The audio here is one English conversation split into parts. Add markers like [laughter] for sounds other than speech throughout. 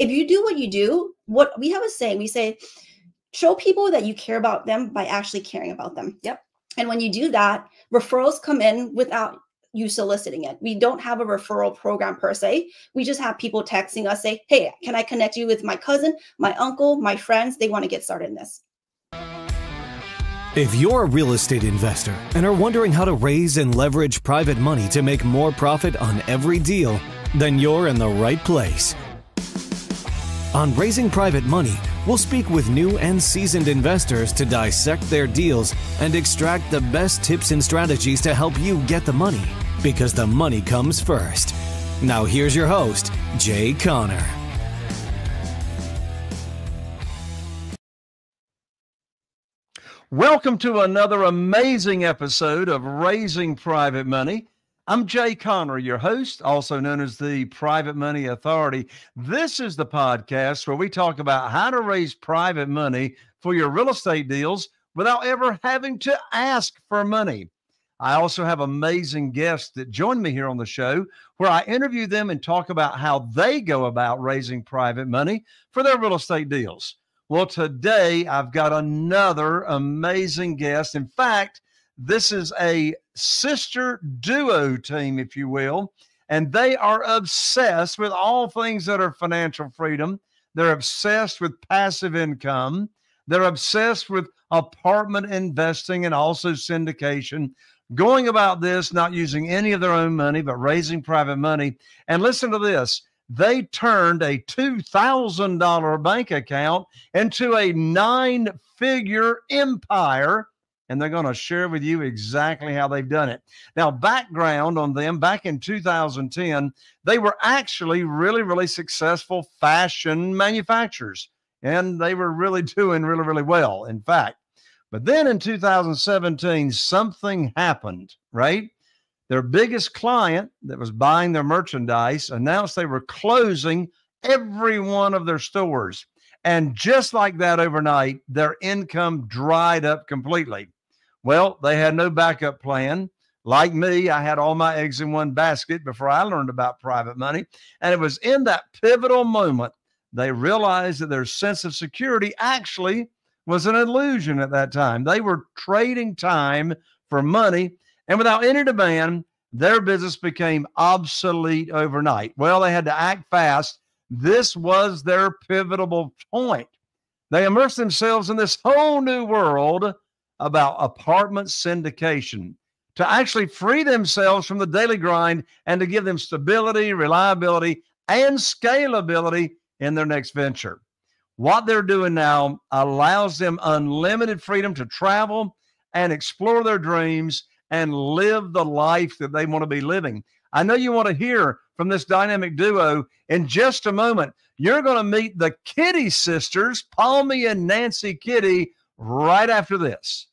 if you do what you do, what we have a saying, we say, show people that you care about them by actually caring about them. Yep. And when you do that, referrals come in without you soliciting it. We don't have a referral program per se. We just have people texting us say, "Hey, can I connect you with my cousin, my uncle, my friends? They want to get started in this." If you're a real estate investor and are wondering how to raise and leverage private money to make more profit on every deal, then you're in the right place. On Raising Private Money, we'll speak with new and seasoned investors to dissect their deals and extract the best tips and strategies to help you get the money, because the money comes first. Now, here's your host, Jay Conner. Welcome to another amazing episode of Raising Private Money. I'm Jay Conner, your host, also known as the Private Money Authority. This is the podcast where we talk about how to raise private money for your real estate deals without ever having to ask for money. I also have amazing guests that join me here on the show where I interview them and talk about how they go about raising private money for their real estate deals. Well, today I've got another amazing guest. In fact, this is a sister duo team, if you will, and they are obsessed with all things that are financial freedom. They're obsessed with passive income. They're obsessed with apartment investing and also syndication. Going about this, not using any of their own money, but raising private money. And listen to this they turned a $2,000 bank account into a nine figure empire. And they're going to share with you exactly how they've done it. Now, background on them back in 2010, they were actually really, really successful fashion manufacturers. And they were really [laughs] doing really, really well, in fact. But then in 2017, something happened, right? Their biggest client that was buying their merchandise announced they were closing every one of their stores. And just like that overnight, their income dried up completely. Well, they had no backup plan. Like me, I had all my eggs in one basket before I learned about private money. And it was in that pivotal moment they realized that their sense of security actually was an illusion at that time. They were trading time for money and without any demand, their business became obsolete overnight. Well, they had to act fast. This was their pivotal point. They immersed themselves in this whole new world about apartment syndication to actually free themselves from the daily grind and to give them stability, reliability, and scalability in their next venture. What they're doing now allows them unlimited freedom to travel and explore their dreams and live the life that they want to be living. I know you want to hear from this dynamic duo in just a moment. You're going to meet the Kitti sisters, Palmy and Nancy Kitti, right after this.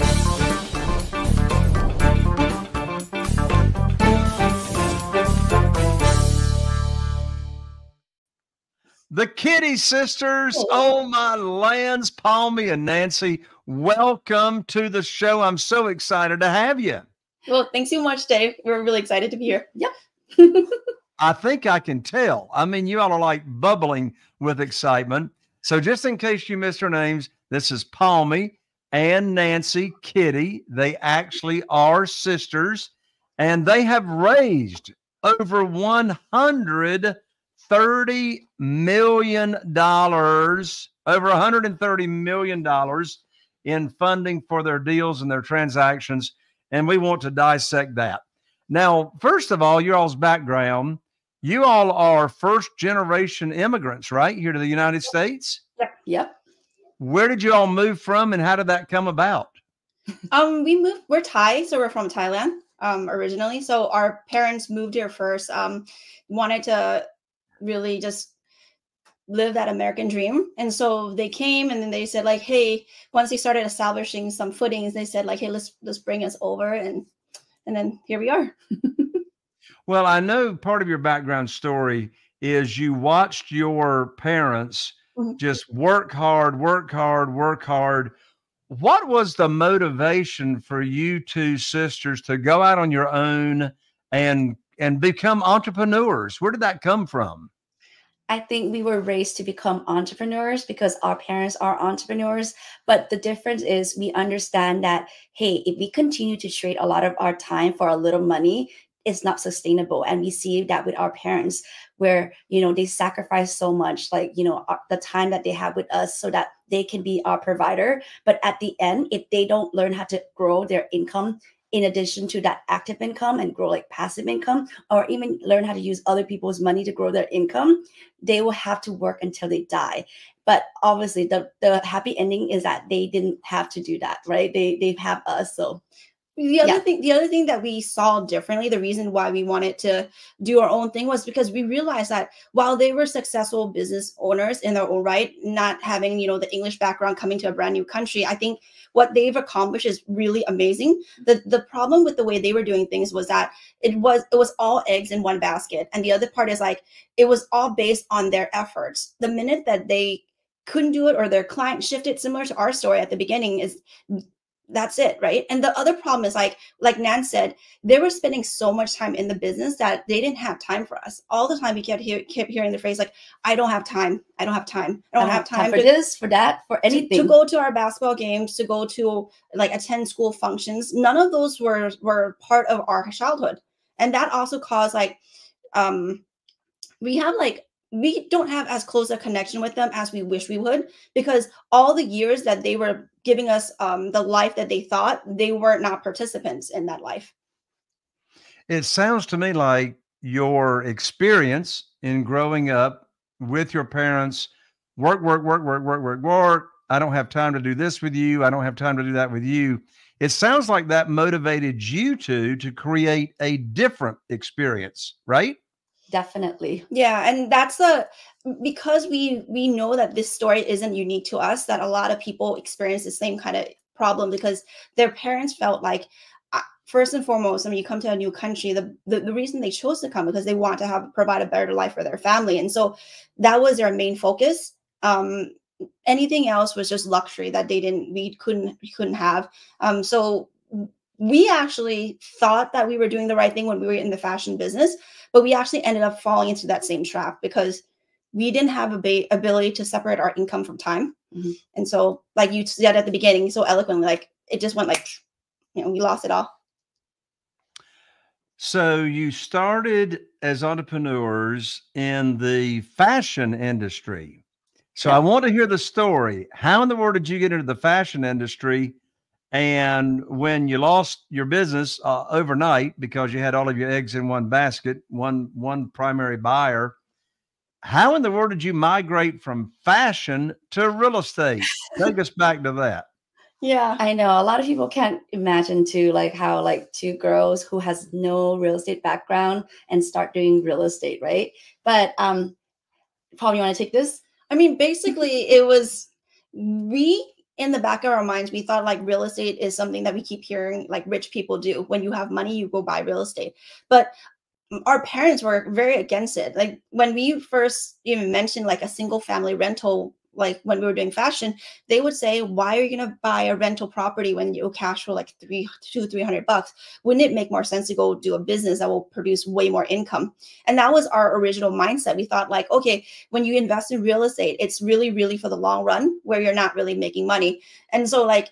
The Kitti sisters, oh my lands, Palmy and Nancy, welcome to the show. I'm so excited to have you. Well, thanks so much, Dave. We're really excited to be here. Yep. [laughs] I think I can tell. I mean, you all are like bubbling with excitement. So, just in case you missed her names, this is Palmy and Nancy Kitti. They actually are sisters, and they have raised over $130 million, over $130 million in funding for their deals and their transactions and we want to dissect that. Now, first of all, your all's background, you all are first generation immigrants, right? Here to the United States? Yep. Yep. Where did you all move from and how did that come about? Um, we moved, we're Thai, so we're from Thailand um originally. So our parents moved here first, um, wanted to really just live that American dream. And so they came and then they said like, hey, once they started establishing some footings, they said like, hey, let's let's bring us over and and then here we are. [laughs] well, I know part of your background story is you watched your parents mm-hmm. just work hard, work hard, work hard. What was the motivation for you two sisters to go out on your own and and become entrepreneurs? Where did that come from? I think we were raised to become entrepreneurs because our parents are entrepreneurs. But the difference is we understand that, hey, if we continue to trade a lot of our time for a little money, it's not sustainable. And we see that with our parents, where, you know, they sacrifice so much, like, you know, uh, the time that they have with us so that they can be our provider. But at the end, if they don't learn how to grow their income in addition to that active income and grow like passive income or even learn how to use other people's money to grow their income they will have to work until they die but obviously the the happy ending is that they didn't have to do that right they they have us so the other yeah. thing the other thing that we saw differently the reason why we wanted to do our own thing was because we realized that while they were successful business owners in their own right not having you know the english background coming to a brand new country i think what they've accomplished is really amazing. The the problem with the way they were doing things was that it was it was all eggs in one basket. And the other part is like it was all based on their efforts. The minute that they couldn't do it or their client shifted similar to our story at the beginning is that's it right? And the other problem is like like nan said they were spending so much time in the business that they didn't have time for us. All the time we kept, hear, kept hearing the phrase like i don't have time. I don't have time. I don't, I have, time, time for to, this for that for anything to, to, go to our basketball games to go to like attend school functions. None of those were were part of our childhood. And that also caused like um we have like we don't have as close a connection with them as we wish we would because all the years that they were giving us um, the life that they thought they were not participants in that life. It sounds to me like your experience in growing up with your parents work work work work work work work i don't have time to do this with you i don't have time to do that with you. It sounds like that motivated you to to create a different experience right definitely. Yeah and that's the because we we know that this story isn't unique to us that a lot of people experience the same kind of problem because their parents felt like uh, first and foremost when you come to a new country the, the, the reason they chose to come because they want to have provide a better life for their family and so that was their main focus. Um anything else was just luxury that they didn't we couldn't we couldn't have. Um so we actually thought that we were doing the right thing when we were in the fashion business but we actually ended up falling into that same trap because we didn't have a ability to separate our income from time. Mm-hmm. And so, like you said at the beginning, so eloquently, like it just went like, you know, we lost it all. So you started as entrepreneurs in the fashion industry. So yeah. I want to hear the story. How in the world did you get into the fashion industry? And when you lost your business uh, overnight because you had all of your eggs in one basket, one one primary buyer, how in the world did you migrate from fashion to real estate? Take us back to that. Yeah, I know a lot of people can't imagine too, like how like two girls who has no real estate background and start doing real estate, right? But um, Palm, you want to take this? I mean, basically, it was we in the back of our minds, we thought like real estate is something that we keep hearing like rich people do. When you have money, you go buy real estate. But our parents were very against it. Like when we first even mentioned like a single family rental like when we were doing fashion, they would say, "Why are you going to buy a rental property when you cash for like three, two, three hundred bucks? Wouldn't it make more sense to go do a business that will produce way more income?" And that was our original mindset. We thought like, okay, when you invest in real estate, it's really, really for the long run where you're not really making money. And so like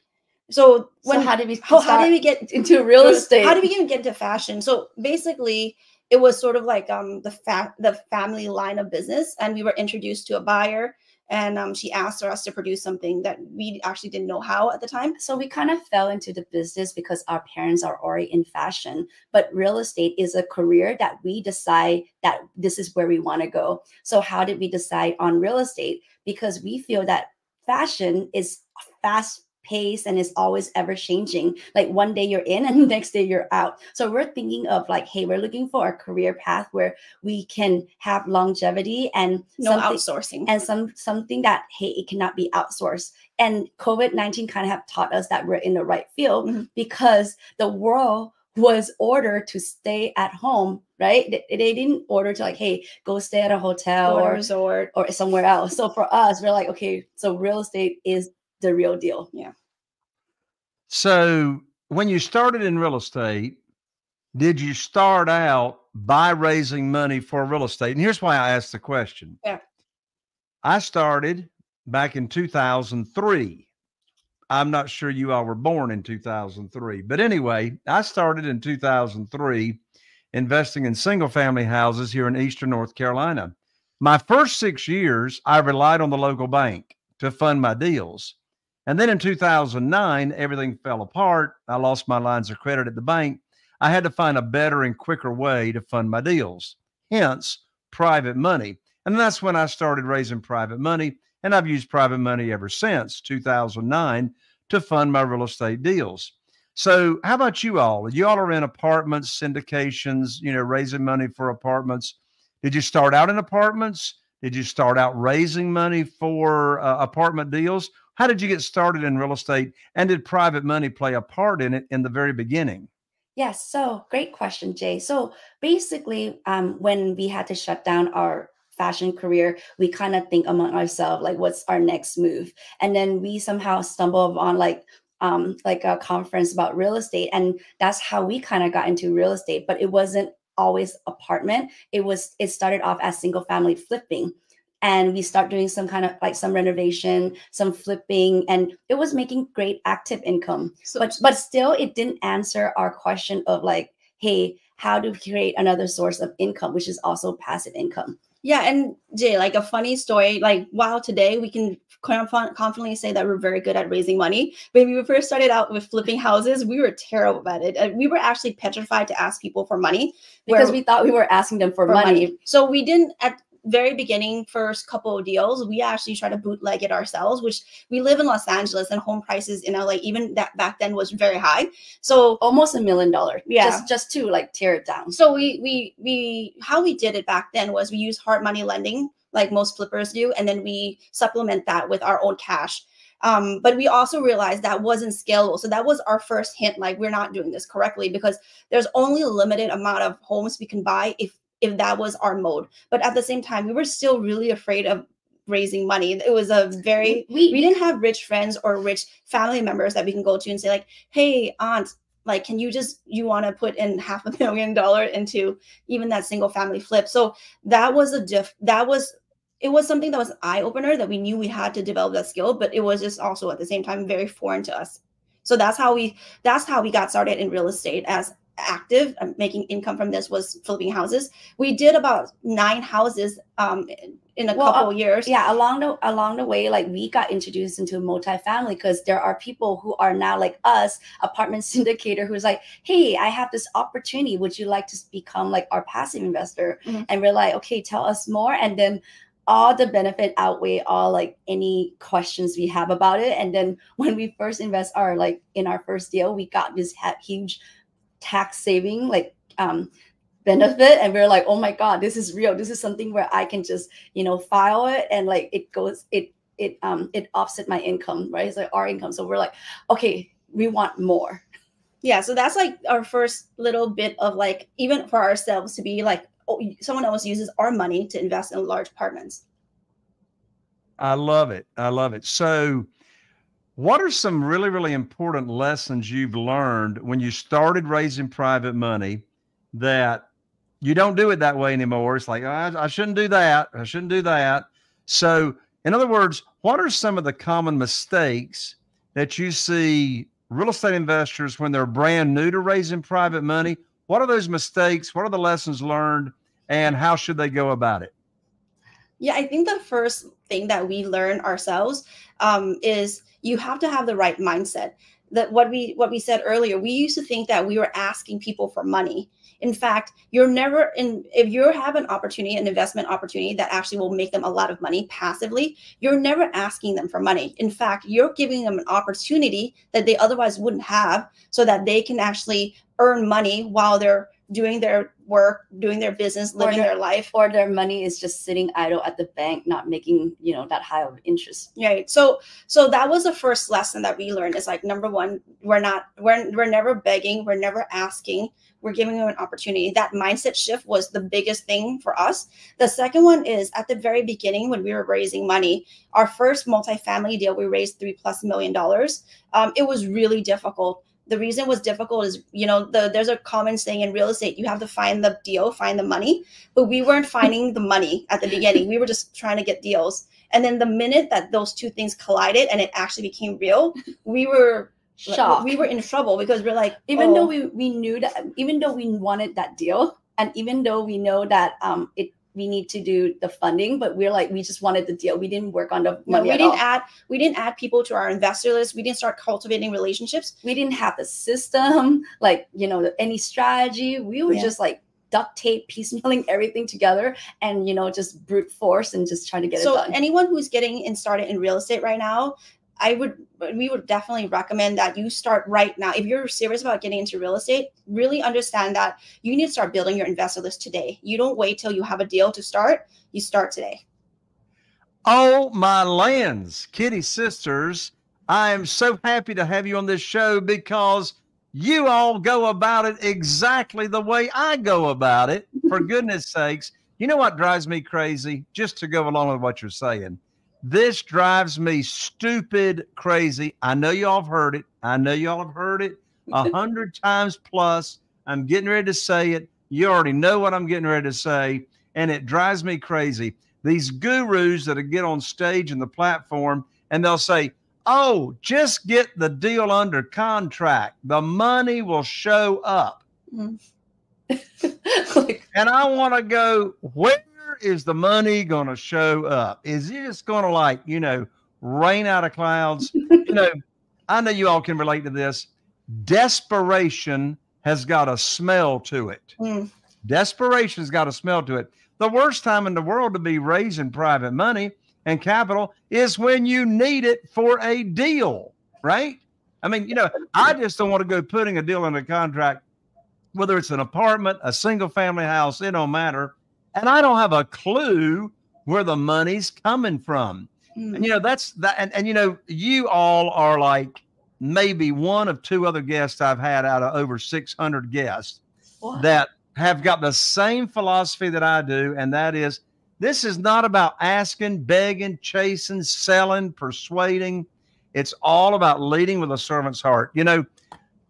so when so how did we how, how did we get into real estate? How did we even get into fashion? So basically, it was sort of like um the fa- the family line of business, and we were introduced to a buyer and um, she asked us to produce something that we actually didn't know how at the time. So we kind of fell into the business because our parents are already in fashion, but real estate is a career that we decide that this is where we want to go. So how did we decide on real estate? Because we feel that fashion is fast pace and is always ever changing. Like one day you're in [laughs] and the next day you're out. So we're thinking of like, hey, we're looking for a career path where we can have longevity and no outsourcing and some something that hey, it cannot be outsourced. And COVID nineteen kind of have taught us that we're in the right field mm-hmm. because the world was ordered to stay at home right they, they, didn't order to like hey go stay at a hotel or, or resort or somewhere else so for us we're like okay so real estate is the real deal. Yeah. So when you started in real estate, did you start out by raising money for real estate? And here's why I asked the question. Yeah. I started back in 2003. I'm not sure you all were born in 2003, but anyway, I started in 2003 investing in single family houses here in Eastern North Carolina. My first six years, I relied on the local bank to fund my deals. And then in 2009, everything fell apart. I lost my lines of credit at the bank. I had to find a better and quicker way to fund my deals, hence private money. And that's when I started raising private money. And I've used private money ever since 2009 to fund my real estate deals. So, how about you all? You all are in apartments, syndications, you know, raising money for apartments. Did you start out in apartments? Did you start out raising money for uh, apartment deals? How did you get started in real estate? And did private money play a part in it in the very beginning? Yes. So great question, Jay. So basically, um, when we had to shut down our fashion career, we kind of think among ourselves, like, what's our next move? And then we somehow stumble on like um, like a conference about real estate, and that's how we kind of got into real estate. But it wasn't always apartment. It was it started off as single family flipping and we start doing some kind of like some renovation some flipping and it was making great active income so, but but still it didn't answer our question of like hey how to create another source of income which is also passive income yeah and jay like a funny story like wow today we can confidently say that we're very good at raising money when we first started out with flipping houses we were terrible at it and we were actually petrified to ask people for money because we thought we were asking them for, for money. money. so we didn't at very beginning first couple of deals we actually try to bootleg it ourselves which we live in los angeles and home prices in la even that back then was very high. So almost a million dollars. Yeah. Just just to like tear it down. So we we we how we did it back then was we use hard money lending like most flippers do and then we supplement that with our own cash. Um, but we also realized that wasn't scalable. So that was our first hint, like we're not doing this correctly because there's only a limited amount of homes we can buy if if that was our mode. But at the same time, we were still really afraid of raising money. It was a very we, we didn't have rich friends or rich family members that we can go to and say like, "Hey, aunt, like can you just you want to put in half a [laughs] million dollar into even that single family flip." So that was a diff that was it was something that was eye opener that we knew we had to develop that skill, but it was just also at the same time very foreign to us. So that's how we that's how we got started in real estate as active um, making income from this was flipping houses. We did about nine houses um, in a well, couple uh, years. yeah along the along the way like we got introduced into multifamily because there are people who are now like us apartment [laughs] syndicator who's like hey i have this opportunity. Would you like to become like our passive investor? Mm-hmm. and we're like okay tell us more. And then all the benefit outweigh all like any questions we have about it. And then when we first invest our like in our first deal we got this huge tax saving like um benefit and we're like oh my god this is real. This is something where i can just you know file it and like it goes it it um it offset my income right? It's like our income. So we're like okay we want more. Yeah so that's like our first little bit of like even for ourselves to be like oh, someone else uses our money to invest in large apartments. I love it. I love it. So what are some really, really important lessons you've learned when you started raising private money that you don't do it that way anymore? It's like, oh, I, I shouldn't do that. I shouldn't do that. So, in other words, what are some of the common mistakes that you see real estate investors when they're brand new to raising private money? What are those mistakes? What are the lessons learned? And how should they go about it? Yeah, I think the first thing that we learn ourselves um, is you have to have the right mindset. That what we what we said earlier we used to think that we were asking people for money. In fact you're never in if you have an opportunity an investment opportunity that actually will make them a lot of money passively you're never asking them for money. In fact you're giving them an opportunity that they otherwise wouldn't have so that they can actually earn money while they're doing their work, doing their business, living their, their, life, or their money is just sitting idle at the bank, not making you know that high of interest. Right. So so that was the first lesson that we learned. Is like number one, we're not we're we're never begging, we're never asking, we're giving them an opportunity. That mindset shift was the biggest thing for us. The second one is at the very beginning when we were raising money, our first multifamily deal, we raised three plus million dollars. Um, it was really difficult the reason was difficult is you know the there's a common saying in real estate you have to find the deal find the money. But we weren't [laughs] finding the money at the beginning. We were just trying to get deals. And then the minute that those two things collided and it actually became real we were Shocked. we were in trouble because we're like even oh, though we we knew that even though we wanted that deal and even though we know that um it we need to do the funding but we're like we just wanted the deal. We didn't work on the no, money we at didn't all. add we didn't add people to our investor list. We didn't start cultivating relationships. We didn't have the system [laughs] like you know any strategy. We were Yeah. just like duct tape piecemealing [laughs] everything together and you know just brute force and just trying to get so it done. So anyone who's getting in started in real estate right now i would we would definitely recommend that you start right now if you're serious about getting into real estate really understand that you need to start building your investor list today you don't wait till you have a deal to start you start today Oh, my lands, Kitti Sisters. I am so happy to have you on this show because you all go about it exactly the way I go about it. For [laughs] goodness sakes, you know what drives me crazy? Just to go along with what you're saying. This drives me stupid crazy. I know y'all have heard it. I know y'all have heard it a [laughs] hundred times plus. I'm getting ready to say it. You already know what I'm getting ready to say. And it drives me crazy these gurus that get on stage and the platform and they'll say, Oh, just get the deal under contract. The money will show up. Mm. like, [laughs] And I want to go, where is the money going to show up? Is it just going to, like, you know, rain out of clouds? you know, [laughs] I know you all can relate to this. Desperation has got a smell to it. Mm. Desperation's got a smell to it. The worst time in the world to be raising private money and capital is when you need it for a deal, right? I mean, you know, I just don't want to go putting a deal in a contract, whether it's an apartment, a single family house, it don't matter. And I don't have a clue where the money's coming from. Mm. And you know, that's that. And, and you know, you all are like maybe one of two other guests I've had out of over 600 guests that have got the same philosophy that I do, and that is this is not about asking, begging, chasing, selling, persuading. It's all about leading with a servant's heart. You know,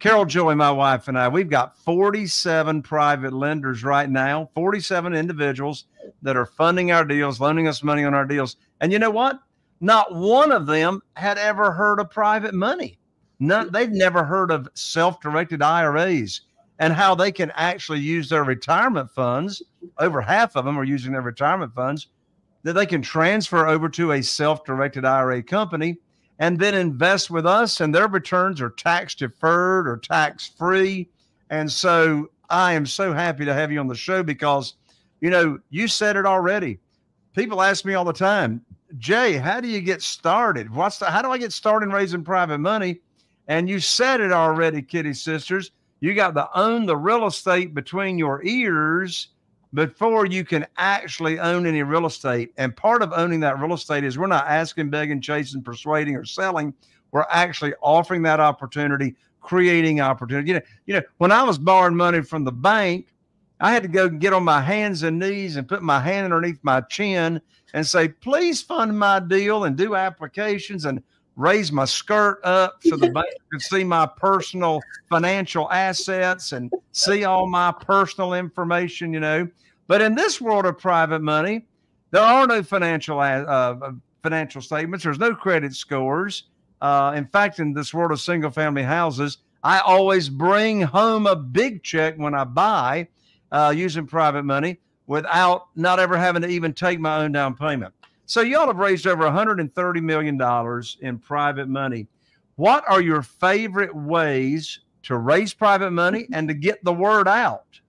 Carol Joy, my wife, and I, we've got 47 private lenders right now, 47 individuals that are funding our deals, loaning us money on our deals. And you know what? Not one of them had ever heard of private money. None, they've never heard of self directed IRAs and how they can actually use their retirement funds. Over half of them are using their retirement funds that they can transfer over to a self directed IRA company and then invest with us, and their returns are tax deferred or tax free. And so I am so happy to have you on the show because, you know, you said it already. People ask me all the time, Jay, how do you get started? What's the, how do I get started in raising private money? And you said it already, Kitti Sisters. You got to own the real estate between your ears before you can actually own any real estate. And part of owning that real estate is we're not asking, begging, chasing, persuading, or selling. We're actually offering that opportunity, creating opportunity. You know, you know, when I was borrowing money from the bank, I had to go get on my hands and knees and put my hand underneath my chin and say, please fund my deal and do applications and raise my skirt up so the bank [laughs] could see my personal financial assets and see all my personal information, you know. But in this world of private money, there are no financial uh, financial statements. There's no credit scores. Uh, in fact, in this world of single family houses, I always bring home a big check when I buy uh, using private money without not ever having to even take my own down payment. So y'all have raised over 130 million dollars in private money. What are your favorite ways to raise private money and to get the word out?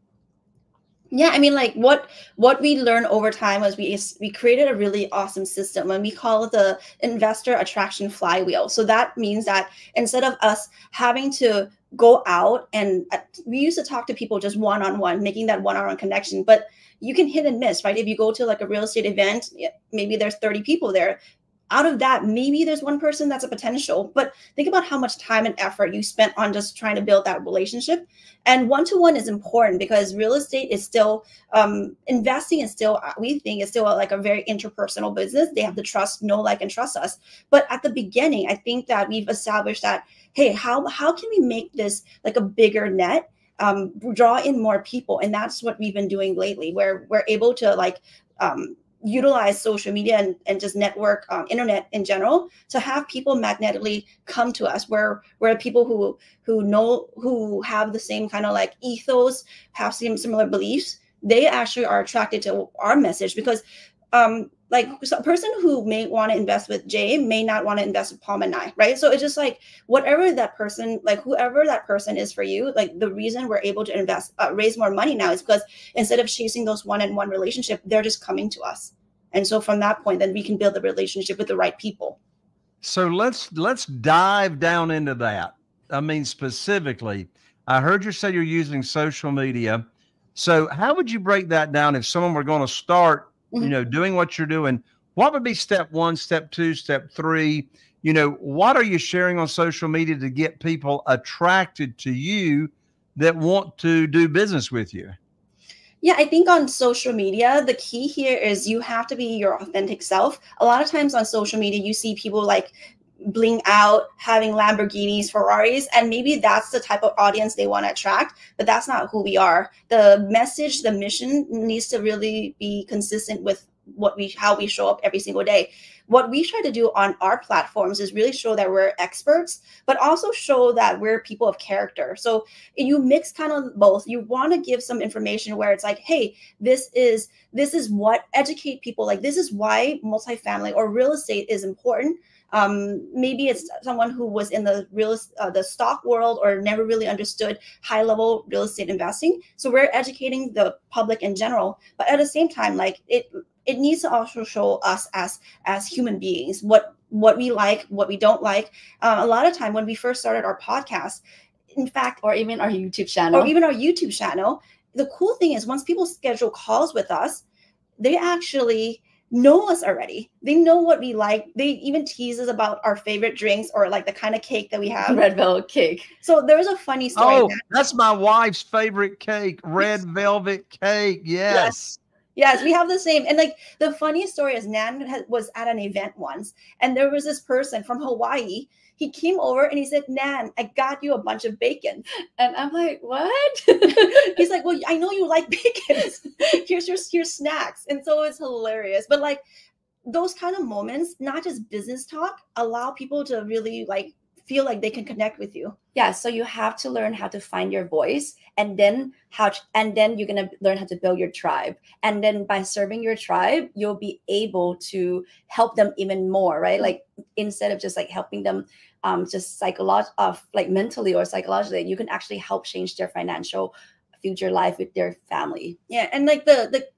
Yeah i mean like what what we learned over time was we we created a really awesome system. And we call it the investor attraction flywheel. So that means that instead of us having to go out and uh, we used to talk to people just one-on-one making that one-on-one connection but you can hit and miss right? If you go to like a real estate event maybe there's 30 people there out of that, maybe there's one person that's a potential, but think about how much time and effort you spent on just trying to build that relationship. And one to one is important because real estate is still um, investing is still uh, we think is still like a very interpersonal business. They have to trust, know, like, and trust us. But at the beginning, I think that we've established that hey, how how can we make this like a bigger net? Um, draw in more people, and that's what we've been doing lately. Where we're able to like um, utilize social media and, and just network um, internet in general to have people magnetically come to us. Where where people who who know who have the same kind of like ethos have same similar beliefs they actually are attracted to our message because um like so a person who may want to invest with Jay may not want to invest with Palm and I, right? So it's just like whatever that person, like whoever that person is for you, like the reason we're able to invest, uh, raise more money now is because instead of chasing those one-on-one relationship, they're just coming to us, and so from that point, then we can build the relationship with the right people. So let's let's dive down into that. I mean, specifically, I heard you say you're using social media. So how would you break that down if someone were going to start mm-hmm. you know, doing what you're doing, what would be step one, step two, step three? You know, what are you sharing on social media to get people attracted to you that want to do business with you? Yeah, I think on social media, the key here is you have to be your authentic self. A lot of times on social media, you see people like bling out, having Lamborghinis, Ferraris, and maybe that's the type of audience they want to attract, but that's not who we are. The message, the mission needs to really be consistent with what we how we show up every single day. What we try to do on our platforms is really show that we're experts, but also show that we're people of character. So you mix kind of both. You want to give some information where it's like, hey, this is this is what educate people like this is why multifamily or real estate is important um, maybe it's someone who was in the real uh, the stock world or never really understood high level real estate investing. So we're educating the public in general, but at the same time, like it it needs to also show us as as human beings what what we like, what we don't like. Uh, a lot of time when we first started our podcast, in fact, or even our YouTube channel, or even our YouTube channel, the cool thing is once people schedule calls with us, they actually know us already. They know what we like. They even tease us about our favorite drinks or like the kind of cake that we have. Red velvet cake. So there's a funny story. Oh, that. that's my wife's favorite cake, red velvet cake. Yes. yes. Yes, we have the same. And like the funny story is Nan was at an event once and there was this person from Hawaii he came over and he said, Nan, I got you a bunch of bacon. And I'm like, what? [laughs] He's like, well, I know you like bacon. [laughs] here's your here's snacks. And so it's hilarious. But like those kind of moments, not just business talk, allow people to really like feel like they can connect with you. Yeah, so you have to learn how to find your voice and then how to, and then you're going to learn how to build your tribe. And then by serving your tribe, you'll be able to help them even more, right? Like instead of just like helping them um just psychological uh, like mentally or psychologically, you can actually help change their financial future life with their family. Yeah, and like the the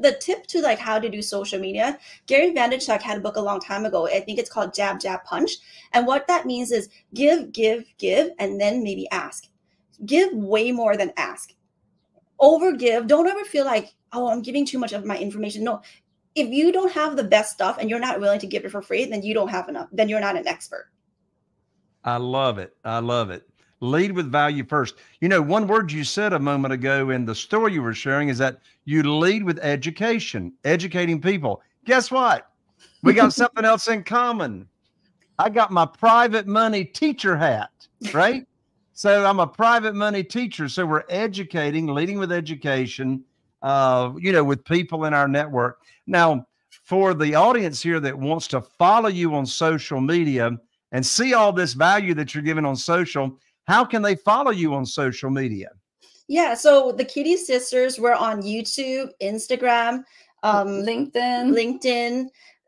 the tip to like how to do social media gary vaynerchuk had a book a long time ago i think it's called jab jab punch and what that means is give give give and then maybe ask. Give way more than ask. Over give don't ever feel like oh i'm giving too much of my information. No. If you don't have the best stuff and you're not willing to give it for free then you don't have enough then you're not an expert. I love it. I love it lead with value first. You know, one word you said a moment ago in the story you were sharing is that you lead with education, educating people. Guess what? We got [laughs] something else in common. I got my private money teacher hat, right? so I'm a private money teacher. So we're educating, leading with education, uh, you know, with people in our network. Now, for the audience here that wants to follow you on social media and see all this value that you're giving on social, how can they follow you on social media? Yeah, so the Kitti Sisters were on YouTube, Instagram, um, [laughs] LinkedIn, LinkedIn,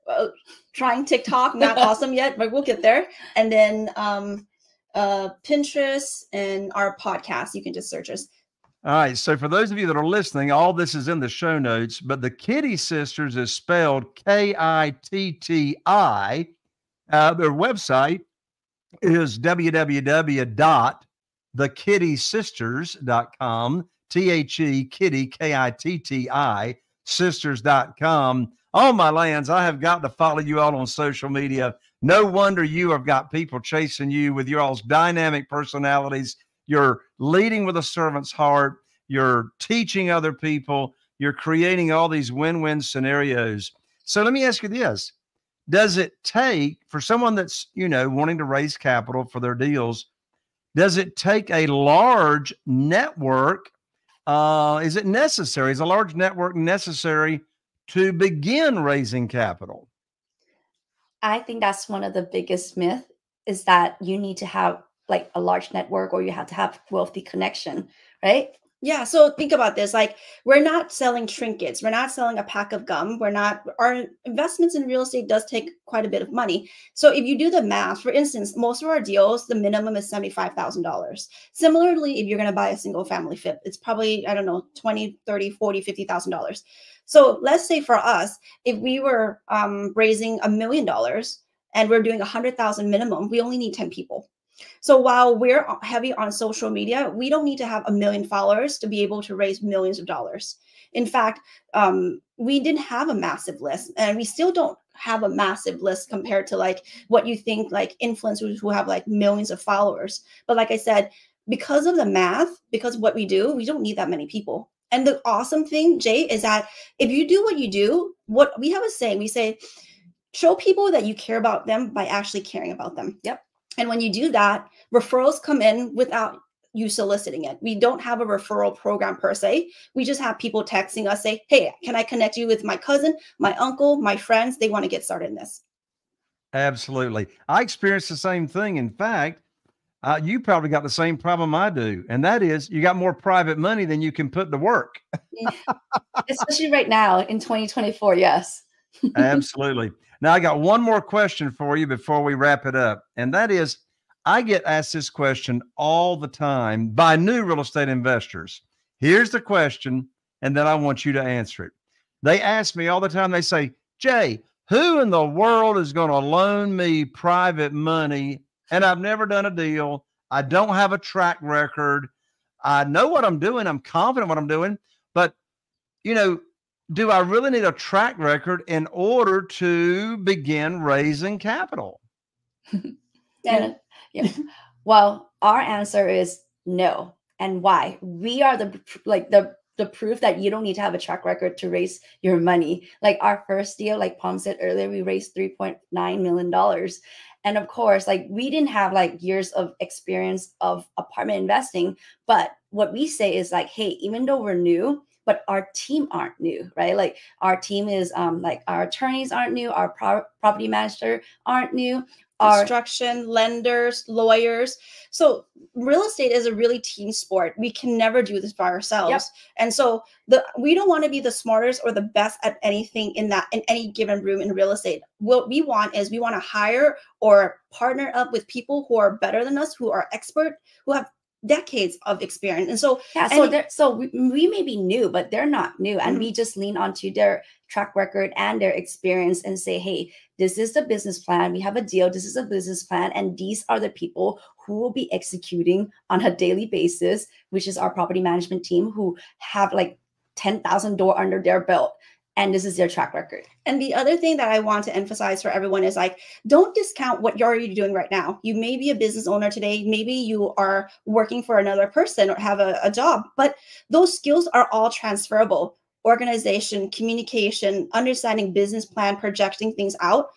uh, trying TikTok, [laughs] not awesome yet, but we'll get there. And then um, uh, Pinterest and our podcast. You can just search us. All right. So for those of you that are listening, all this is in the show notes, but the Kitti Sisters is spelled K I T T I. Uh, their website is www.thekittisisters.com, T H E Kitti, K I T T I, sisters.com. all oh, my lands, I have got to follow you all on social media. No wonder you have got people chasing you with your all's dynamic personalities. You're leading with a servant's heart. You're teaching other people. You're creating all these win win scenarios. So let me ask you this Does it take for someone that's, you know, wanting to raise capital for their deals, does it take a large network? Uh, is it necessary? Is a large network necessary to begin raising capital? I think that's one of the biggest myth is that you need to have like a large network or you have to have wealthy connection, right? Yeah, so think about this. Like, we're not selling trinkets. We're not selling a pack of gum. We're not, our investments in real estate does take quite a bit of money. So, if you do the math, for instance, most of our deals, the minimum is $75,000. Similarly, if you're going to buy a single family flip, it's probably, I don't know, 20, 30, 40, $50,000. So, let's say for us, if we were um, raising a million dollars and we're doing a 100,000 minimum, we only need 10 people. So while we're heavy on social media, we don't need to have a million followers to be able to raise millions of dollars. In fact, um, we didn't have a massive list, and we still don't have a massive list compared to like what you think like influencers who have like millions of followers. But like I said, because of the math, because what we do, we don't need that many people. And the awesome thing, Jay, is that if you do what you do, what we have a saying, we say, show people that you care about them by actually caring about them. Yep. And when you do that, referrals come in without you soliciting it. We don't have a referral program per se. We just have people texting us say, "Hey, can I connect you with my cousin, my uncle, my friends? They want to get started in this." Absolutely. I experienced the same thing. In fact, uh, you probably got the same problem I do, and that is you got more private money than you can put to work. [laughs] Especially right now in 2024. Yes. Absolutely. Now, I got one more question for you before we wrap it up. And that is I get asked this question all the time by new real estate investors. Here's the question, and then I want you to answer it. They ask me all the time, they say, Jay, who in the world is going to loan me private money? And I've never done a deal. I don't have a track record. I know what I'm doing. I'm confident what I'm doing. But, you know, do I really need a track record in order to begin raising capital? [laughs] yeah. yeah. Well, our answer is no. And why? We are the like the the proof that you don't need to have a track record to raise your money. Like our first deal, like Palm said earlier, we raised $3.9 million. And of course, like we didn't have like years of experience of apartment investing. But what we say is like, hey, even though we're new, but our team aren't new, right? Like our team is um like our attorneys aren't new, our pro- property manager aren't new, our construction, lenders, lawyers. So real estate is a really team sport. We can never do this by ourselves. Yep. And so the we don't want to be the smartest or the best at anything in that in any given room in real estate. What we want is we want to hire or partner up with people who are better than us, who are expert, who have decades of experience. And so, yeah, so they're, so we, we may be new, but they're not new. And mm-hmm. we just lean onto their track record and their experience and say, hey, this is the business plan. We have a deal. This is a business plan. And these are the people who will be executing on a daily basis, which is our property management team who have like 10,000 door under their belt and this is their track record. And the other thing that I want to emphasize for everyone is like, don't discount what you're already doing right now. You may be a business owner today, maybe you are working for another person or have a, a job, but those skills are all transferable. Organization, communication, understanding business plan, projecting things out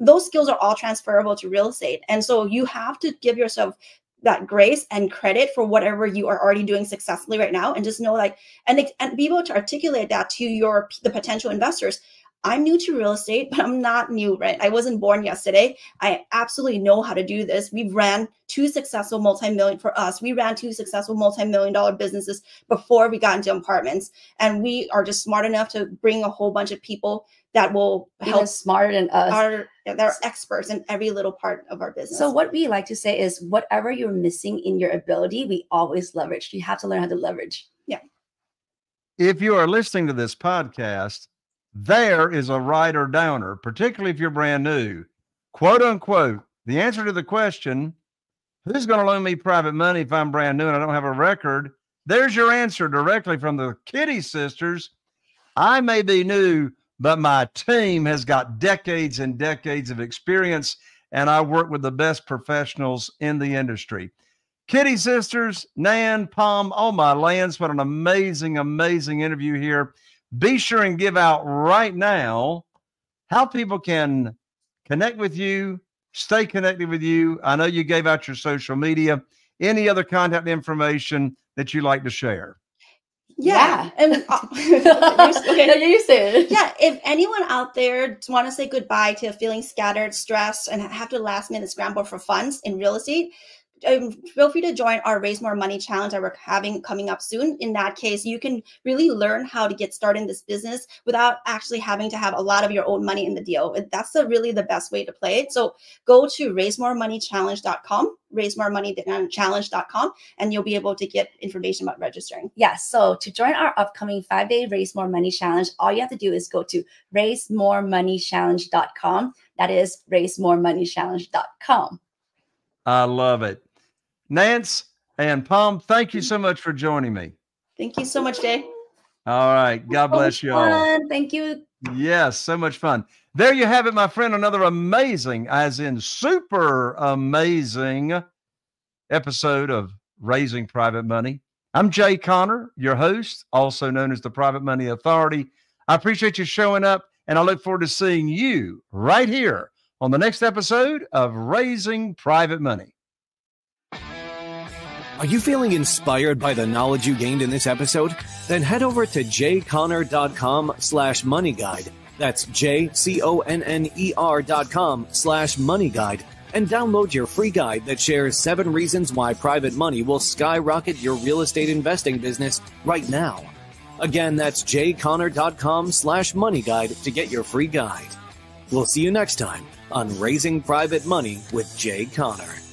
those skills are all transferable to real estate. And so you have to give yourself that grace and credit for whatever you are already doing successfully right now and just know like and, and be able to articulate that to your the potential investors i'm new to real estate but i'm not new right i wasn't born yesterday i absolutely know how to do this we ran two successful multi-million for us we ran two successful multi-million dollar businesses before we got into apartments and we are just smart enough to bring a whole bunch of people that will help Even smarter than us. Our, they're experts in every little part of our business. So what we like to say is whatever you're missing in your ability, we always leverage. You have to learn how to leverage. Yeah. If you are listening to this podcast, there is a writer downer, particularly if you're brand new. Quote unquote, the answer to the question, who's going to loan me private money if I'm brand new and I don't have a record? There's your answer directly from the Kitti sisters. I may be new, but my team has got decades and decades of experience, and I work with the best professionals in the industry. Kitti Sisters, Nan, Palm, oh my lands, what an amazing, amazing interview here. Be sure and give out right now how people can connect with you, stay connected with you. I know you gave out your social media. Any other contact information that you like to share? Yeah. Yeah. And [laughs] uh, [laughs] okay. No, you say it. yeah, if anyone out there want to say goodbye to feeling scattered, stressed, and have to last minute scramble for funds in real estate, um, feel free to join our Raise More Money challenge that we're having coming up soon. In that case, you can really learn how to get started in this business without actually having to have a lot of your own money in the deal. That's the, really the best way to play it. So go to raisemoremoneychallenge.com, raisemoremoneychallenge.com, and you'll be able to get information about registering. Yes. So to join our upcoming five day Raise More Money Challenge, all you have to do is go to raisemoremoneychallenge.com. That is raisemoremoneychallenge.com. I love it. Nance and Palm, thank you so much for joining me. Thank you so much, Jay. All right. God bless you all. fun. Thank you. Yes, so much fun. There you have it, my friend. Another amazing, as in super amazing episode of Raising Private Money. I'm Jay Conner, your host, also known as the Private Money Authority. I appreciate you showing up, and I look forward to seeing you right here on the next episode of Raising Private Money. Are you feeling inspired by the knowledge you gained in this episode? Then head over to jconner.com slash money guide. That's J-C-O-N-N-E-R dot com slash money guide and download your free guide that shares seven reasons why private money will skyrocket your real estate investing business right now. Again, that's jconner.com slash money guide to get your free guide. We'll see you next time on Raising Private Money with Jay Conner.